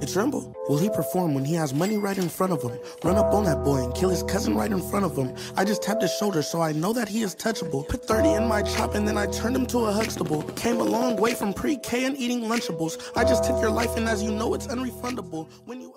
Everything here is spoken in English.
It's Rumble. Will he perform when he has money right in front of him? Run up on that boy and kill his cousin right in front of him. I just tapped his shoulder so I know that he is touchable. Put 30 in my chop and then I turned him to a Huxtable. Came a long way from pre-K and eating Lunchables. I just took your life and as you know it's unrefundable. When you